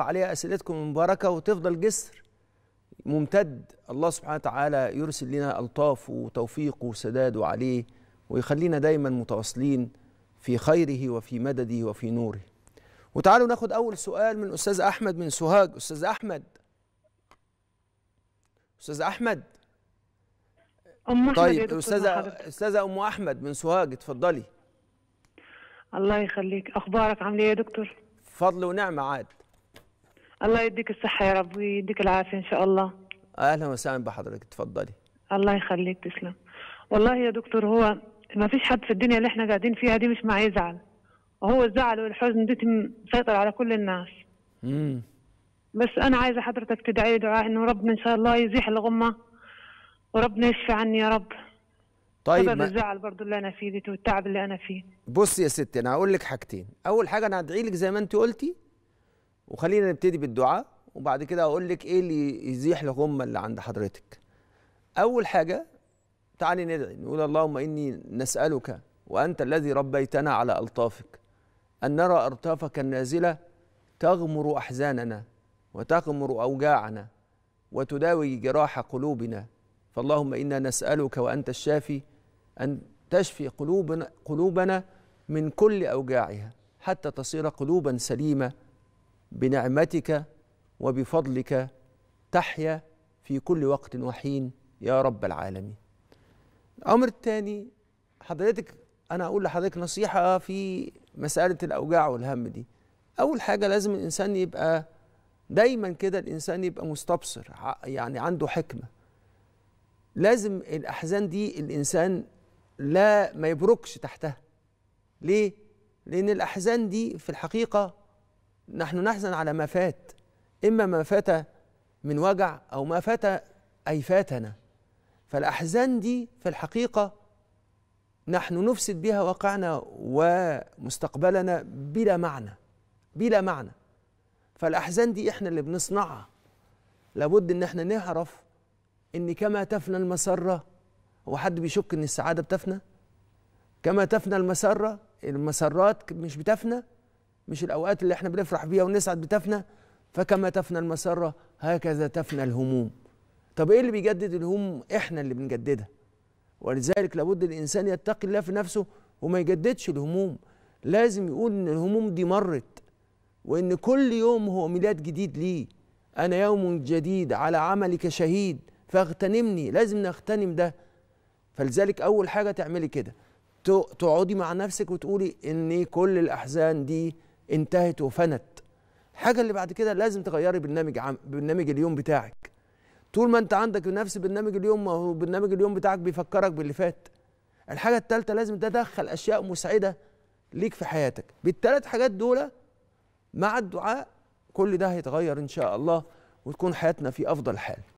عليها أسئلتكم المباركه وتفضل جسر. ممتد. الله سبحانه وتعالى يرسل لنا ألطاف وتوفيق وسداد عليه ويخلينا دايما متواصلين في خيره وفي مدده وفي نوره. وتعالوا ناخد أول سؤال من أستاذ أحمد من سوهاج. أستاذ أحمد. أستاذ أحمد. أم أحمد طيب حضرتك. استاذه أم أحمد من سوهاج اتفضلي. الله يخليك. أخبارك عامل إيه يا دكتور؟ فضل ونعمه عاد. الله يديك الصحة يا رب ويديك العافية إن شاء الله. أهلا وسهلا بحضرتك اتفضلي. الله يخليك تسلم. والله يا دكتور هو ما فيش حد في الدنيا اللي إحنا قاعدين فيها دي مش معاه يزعل. وهو الزعل والحزن دي مسيطر على كل الناس. امم بس أنا عايزة حضرتك تدعي دعاء إنه ربنا إن شاء الله يزيح الغمة وربنا يشفي عني يا رب. طيب ما الزعل برضو اللي أنا فيه دي والتعب اللي أنا فيه. بصي يا ستي أنا هقول لك حاجتين. أول حاجة أنا هدعي لك زي ما أنت قلتي وخلينا نبتدي بالدعاء وبعد كده أقول لك إيه اللي يزيح الغمة اللي عند حضرتك. أول حاجة تعالي ندعي نقول اللهم إني نسألك وأنت الذي ربيتنا على ألطافك أن نرى أرطافك النازلة تغمر أحزاننا وتغمر أوجاعنا وتداوي جراح قلوبنا. فاللهم إنا نسألك وأنت الشافي أن تشفي قلوبنا قلوبنا من كل أوجاعها حتى تصير قلوبا سليمة بنعمتك وبفضلك تحيا في كل وقت وحين يا رب العالمين. الأمر الثاني حضرتك أنا أقول لحضرتك نصيحة في مسألة الأوجاع والهم دي. أول حاجة لازم الإنسان يبقى دايما كده الإنسان يبقى مستبصر يعني عنده حكمة. لازم الأحزان دي الإنسان لا ما يبركش تحتها. ليه؟ لأن الأحزان دي في الحقيقة نحن نحزن على ما فات إما ما فات من وجع أو ما فات أي فاتنا. فالأحزان دي في الحقيقة نحن نفسد بها واقعنا ومستقبلنا بلا معنى بلا معنى. فالأحزان دي إحنا اللي بنصنعها. لابد إن إحنا نعرف إن كما تفنى المسرة هو حد بيشك إن السعادة بتفنى كما تفنى المسرة المسرات مش بتفنى مش الأوقات اللي إحنا بنفرح بيها ونسعد بتفنى فكما تفنى المسرة هكذا تفنى الهموم. طب إيه اللي بيجدد الهموم؟ إحنا اللي بنجددها. ولذلك لابد الإنسان يتقي الله في نفسه وما يجددش الهموم. لازم يقول إن الهموم دي مرت وإن كل يوم هو ميلاد جديد ليه. أنا يوم جديد على عملك شهيد فاغتنمني لازم نغتنم ده. فلذلك أول حاجة تعملي كده تقعدي مع نفسك وتقولي إن كل الأحزان دي انتهت وفنت. الحاجة اللي بعد كده لازم تغيري برنامج عم برنامج اليوم بتاعك. طول ما انت عندك نفس برنامج اليوم ما هو برنامج اليوم بتاعك بيفكرك باللي فات. الحاجة الثالثه لازم تدخل أشياء مسعدة ليك في حياتك. بالثلاث حاجات دول مع الدعاء كل ده هيتغير إن شاء الله وتكون حياتنا في أفضل حال.